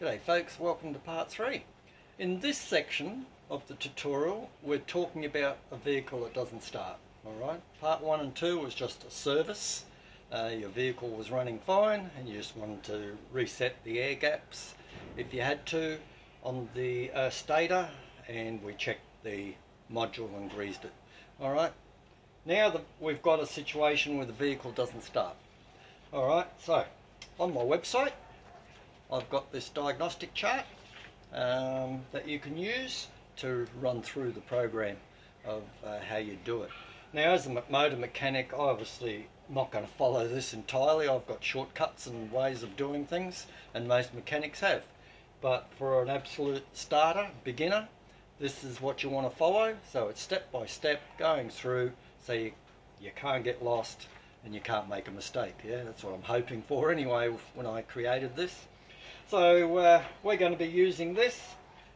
G'day folks, welcome to part 3. In this section of the tutorial we're talking about a vehicle that doesn't start. Alright, part 1 and 2 was just a service. Uh, your vehicle was running fine and you just wanted to reset the air gaps if you had to on the uh, stator and we checked the module and greased it. Alright, now that we've got a situation where the vehicle doesn't start. Alright, so on my website I've got this diagnostic chart um, that you can use to run through the program of uh, how you do it. Now as a motor mechanic I obviously not going to follow this entirely. I've got shortcuts and ways of doing things and most mechanics have. But for an absolute starter, beginner, this is what you want to follow. So it's step by step going through so you, you can't get lost and you can't make a mistake. Yeah, that's what I'm hoping for anyway when I created this. So uh, we're going to be using this.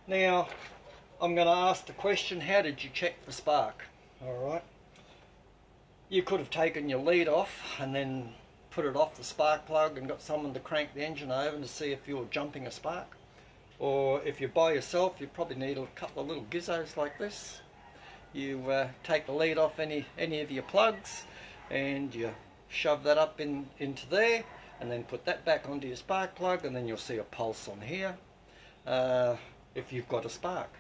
Now I'm going to ask the question, how did you check for spark? Alright. You could have taken your lead off and then put it off the spark plug and got someone to crank the engine over to see if you're jumping a spark. Or if you're by yourself, you probably need a couple of little gizzos like this. You uh, take the lead off any, any of your plugs and you shove that up in, into there and then put that back onto your spark plug and then you'll see a pulse on here uh, if you've got a spark.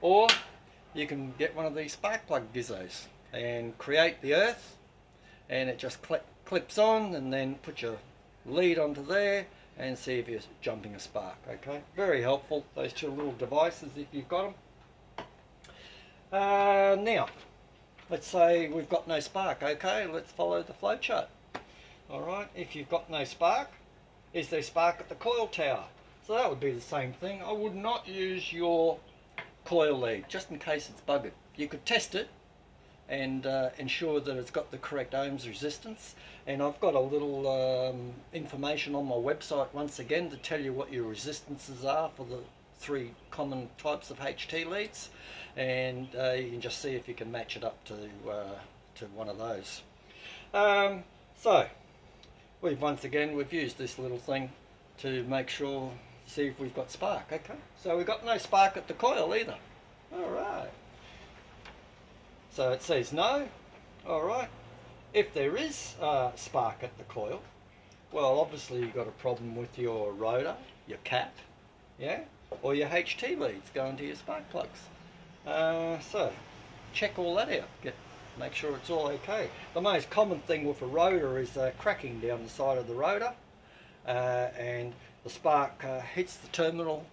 Or you can get one of these spark plug gizzos and create the earth and it just cl clips on and then put your lead onto there and see if you're jumping a spark okay? Very helpful those two little devices if you've got them uh, now let's say we've got no spark okay? Let's follow the flowchart Alright, if you've got no spark, is there spark at the coil tower? So that would be the same thing. I would not use your coil lead, just in case it's buggered. You could test it and uh, ensure that it's got the correct ohms resistance. And I've got a little um, information on my website once again to tell you what your resistances are for the three common types of HT leads. And uh, you can just see if you can match it up to, uh, to one of those. Um, so, we've once again we've used this little thing to make sure see if we've got spark okay? So we've got no spark at the coil either. All right. So it says no. All right. If there is uh, spark at the coil well obviously you've got a problem with your rotor your cap yeah or your HT leads going to your spark plugs. Uh, so check all that out. Get make sure it's all okay. The most common thing with a rotor is uh, cracking down the side of the rotor uh, and the spark uh, hits the terminal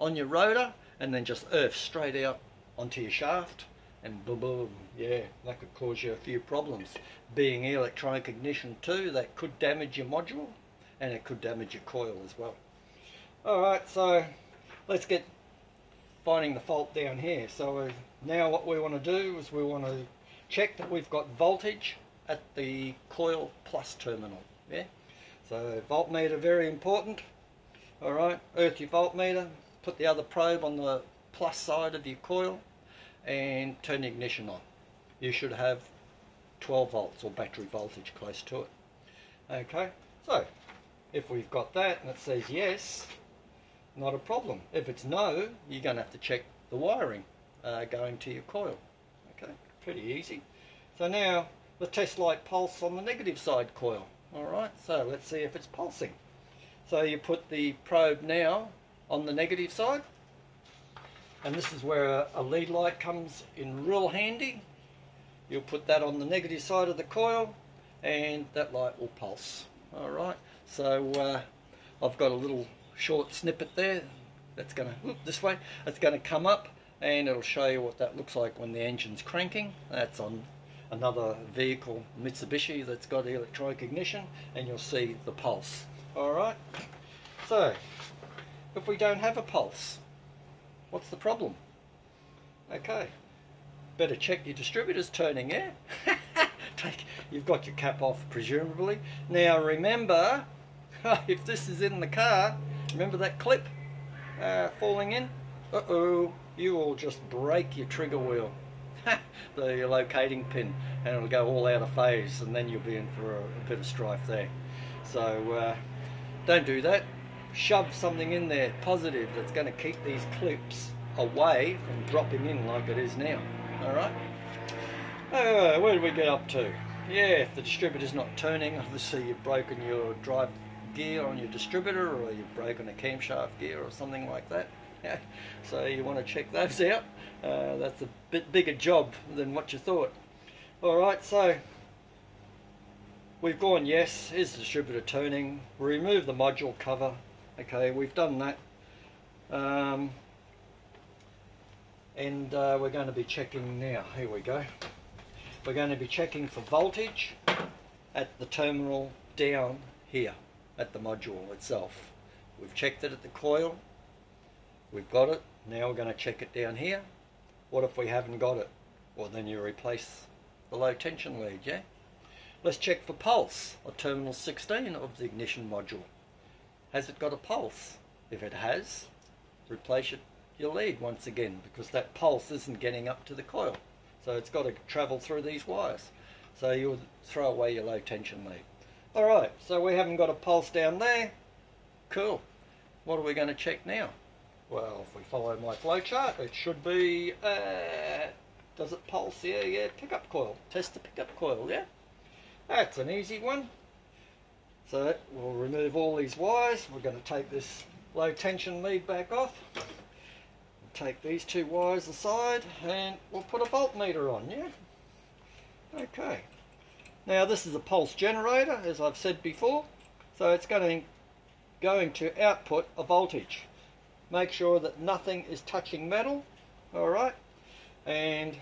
on your rotor and then just earths straight out onto your shaft and boom boom yeah that could cause you a few problems. Being electronic ignition too that could damage your module and it could damage your coil as well. Alright so let's get finding the fault down here. So now what we want to do is we want to check that we've got voltage at the coil plus terminal. Yeah. So voltmeter very important. All right. Earth your voltmeter. Put the other probe on the plus side of your coil and turn the ignition on. You should have 12 volts or battery voltage close to it. Okay. So if we've got that and it says yes, not a problem. If it's no, you're going to have to check the wiring uh, going to your coil. Pretty easy. So now the test light pulse on the negative side coil. Alright, so let's see if it's pulsing. So you put the probe now on the negative side and this is where a, a lead light comes in real handy. You'll put that on the negative side of the coil and that light will pulse. Alright, so uh, I've got a little short snippet there that's going to, this way, it's going to come up and it'll show you what that looks like when the engine's cranking. That's on another vehicle, Mitsubishi, that's got electronic ignition, and you'll see the pulse. Alright, so if we don't have a pulse, what's the problem? Okay, better check your distributor's turning, yeah? Take, you've got your cap off, presumably. Now remember, if this is in the car, remember that clip uh, falling in? Uh-oh, you will just break your trigger wheel, the locating pin, and it'll go all out of phase, and then you'll be in for a, a bit of strife there. So uh, don't do that. shove something in there positive that's going to keep these clips away from dropping in like it is now. Alright? Uh, where do we get up to? Yeah, if the distributor's not turning, obviously you've broken your drive gear on your distributor or you've broken a camshaft gear or something like that. So you want to check those out. Uh, that's a bit bigger job than what you thought. Alright, so we've gone yes, is the distributor turning, remove the module cover, okay, we've done that. Um, and uh, we're going to be checking now, here we go. We're going to be checking for voltage at the terminal down here at the module itself. We've checked it at the coil, we've got it, now we're going to check it down here. What if we haven't got it? Well then you replace the low tension lead, yeah? Let's check for pulse on terminal 16 of the ignition module. Has it got a pulse? If it has, replace it, your lead once again because that pulse isn't getting up to the coil. So it's got to travel through these wires. So you'll throw away your low tension lead. Alright, so we haven't got a pulse down there. Cool. What are we going to check now? Well, if we follow my flowchart, it should be, uh, does it pulse? Yeah, yeah, pickup coil. Test the pickup coil, yeah? That's an easy one. So we'll remove all these wires. We're going to take this low tension lead back off take these two wires aside and we'll put a voltmeter on, yeah? Okay. Now this is a pulse generator, as I've said before, so it's going to, going to output a voltage. Make sure that nothing is touching metal, alright? And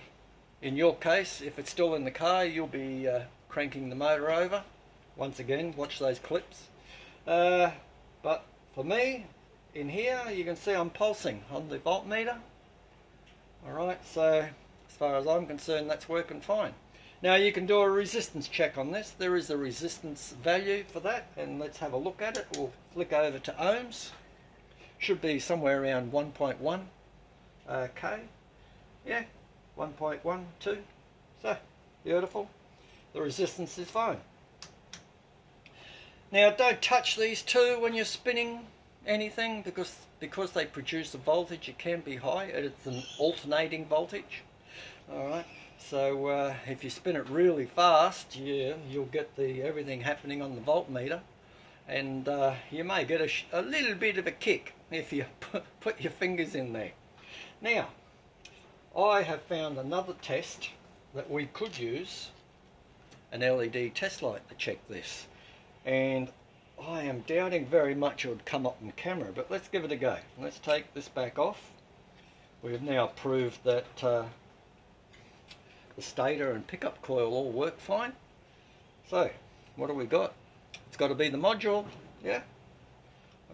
in your case, if it's still in the car, you'll be uh, cranking the motor over. Once again, watch those clips. Uh, but for me, in here you can see I'm pulsing on the voltmeter alright so as far as I'm concerned that's working fine now you can do a resistance check on this there is a resistance value for that and let's have a look at it we'll flick over to ohms should be somewhere around 1.1 uh, K. Yeah 1.12 so beautiful. The resistance is fine. Now don't touch these two when you're spinning anything because because they produce a voltage it can be high it's an alternating voltage. All right so uh, if you spin it really fast yeah you'll get the everything happening on the voltmeter and uh, you may get a, a, little bit of a kick if you put, your fingers in there now I have found another test that we could use an LED test light to check this and I am doubting very much it would come up on camera, but let's give it a go. Let's take this back off. We've now proved that uh, the stator and pickup coil all work fine. So, what do we got? It's got to be the module, yeah?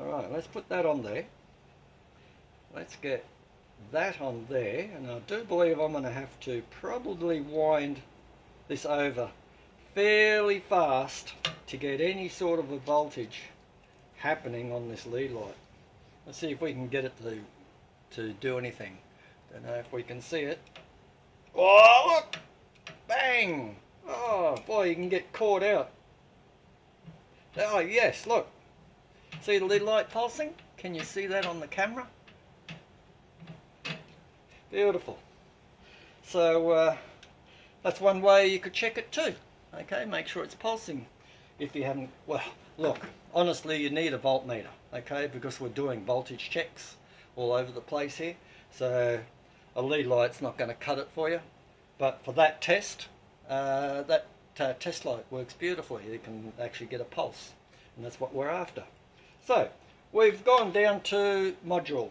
Alright, let's put that on there. Let's get that on there, and I do believe I'm going to have to probably wind this over fairly fast to get any sort of a voltage happening on this lead light. Let's see if we can get it to to do anything. Don't know if we can see it. Oh look! Bang! Oh boy, you can get caught out. Oh yes, look. See the lead light pulsing? Can you see that on the camera? Beautiful. So uh, that's one way you could check it too okay make sure it's pulsing if you haven't well look honestly you need a voltmeter okay because we're doing voltage checks all over the place here so a lead light's not going to cut it for you but for that test uh, that uh, test light works beautifully you can actually get a pulse and that's what we're after. So we've gone down to module.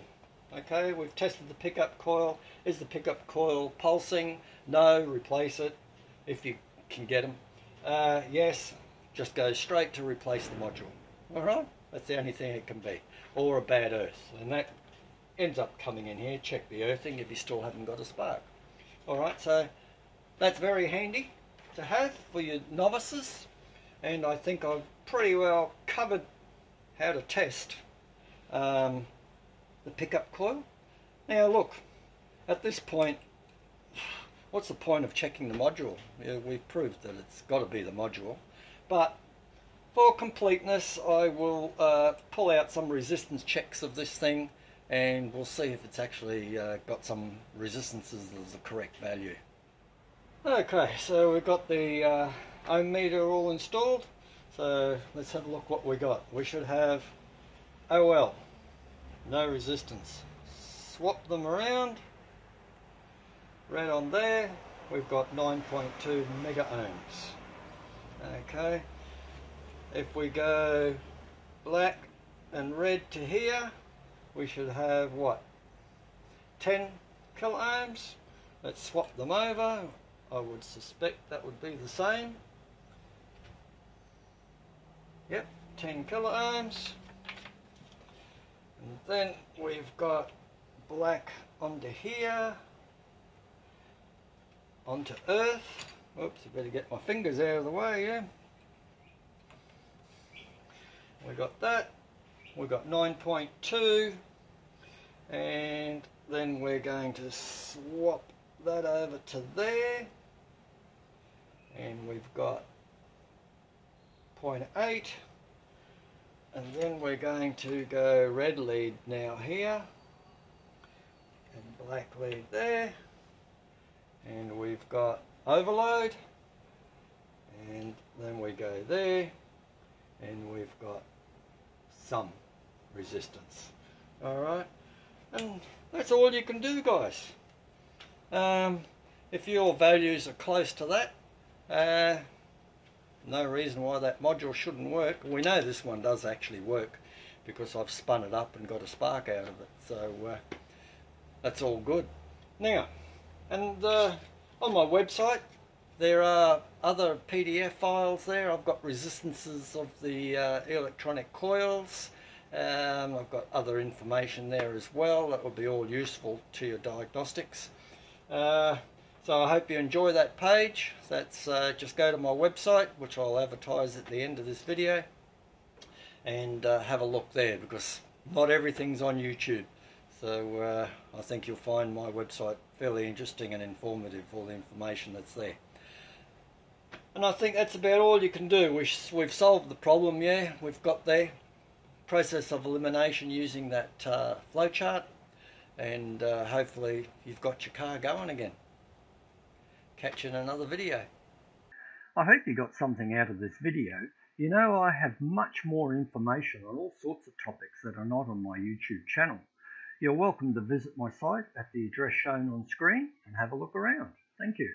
Okay we've tested the pickup coil. Is the pickup coil pulsing? No replace it if you can get them uh, yes, just go straight to replace the module. Alright, that's the only thing it can be. Or a bad earth. And that ends up coming in here, check the earthing if you still haven't got a spark. Alright, so that's very handy to have for your novices. And I think I've pretty well covered how to test um, the pickup coil. Now look, at this point what's the point of checking the module? Yeah, we've proved that it's got to be the module. But for completeness, I will uh, pull out some resistance checks of this thing and we'll see if it's actually uh, got some resistances as the correct value. Okay, so we've got the uh, ohm meter all installed. So let's have a look what we got. We should have OL, no resistance. Swap them around. Right on there, we've got 9.2 mega ohms. Okay, if we go black and red to here, we should have what? 10 kilo ohms. Let's swap them over. I would suspect that would be the same. Yep, 10 kilo ohms. And then we've got black onto here, onto earth. Oops, I better get my fingers out of the way, yeah. We got that. We got 9.2 and then we're going to swap that over to there and we've got 0.8 and then we're going to go red lead now here. And black lead there. And we've got overload. And then we go there. And we've got some resistance. Alright and that's all you can do guys. Um, if your values are close to that uh, no reason why that module shouldn't work. We know this one does actually work because I've spun it up and got a spark out of it. So uh, that's all good. Now, and uh, on my website there are other PDF files there. I've got resistances of the uh, electronic coils. Um, I've got other information there as well that will be all useful to your diagnostics. Uh, so I hope you enjoy that page. That's uh, just go to my website, which I'll advertise at the end of this video, and uh, have a look there because not everything's on YouTube. So uh, I think you'll find my website fairly interesting and informative, all the information that's there. And I think that's about all you can do. We, we've solved the problem, yeah, we've got there. Process of elimination using that uh, flowchart, and uh, hopefully you've got your car going again. Catch you in another video. I hope you got something out of this video. You know I have much more information on all sorts of topics that are not on my YouTube channel. You're welcome to visit my site at the address shown on screen and have a look around. Thank you.